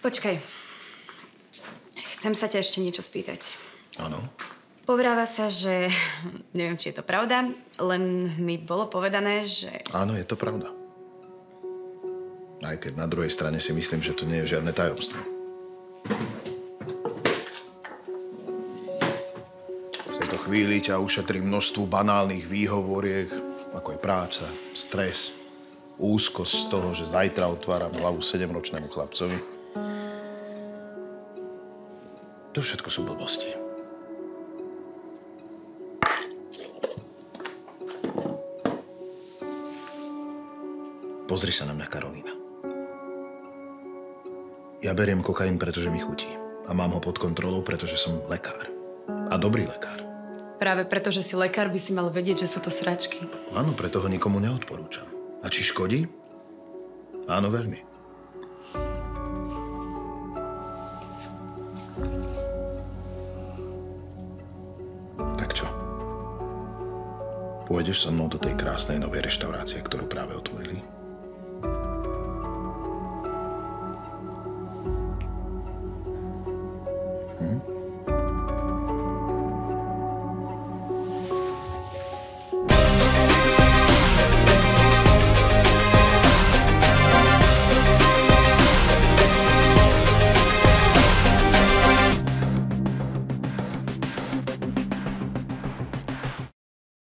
Počkaj. Chcem sa ťa ešte niečo spýtať. Áno. Povráva sa, že... Neviem, či je to pravda, len mi bolo povedané, že... Áno, je to pravda. Aj keď na druhej strane si myslím, že to nie je žiadne tajomstvo. V tejto chvíli ťa ušetrí množstvu banálnych výhovoriek, ako je práca, stres, úzkosť z toho, že zajtra otváram hlavu sedemročnému chlapcovi. To všetko sú blbosti. Pozri sa na mňa, Karolína. Ja beriem kokain, pretože mi chutí. A mám ho pod kontrolou, pretože som lekár. A dobrý lekár. Práve preto, že si lekár, by si mal vedieť, že sú to sračky. Áno, preto ho nikomu neodporúčam. A či škodí? Áno, veľmi. Tak čo? Pôjdeš so mnou do tej krásnej novej reštaurácie, ktorú práve otvorili?